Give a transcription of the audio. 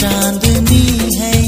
चांदनी है